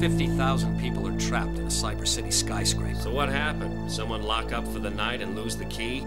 50,000 people are trapped in a Cyber City skyscraper. So what happened? Someone lock up for the night and lose the key?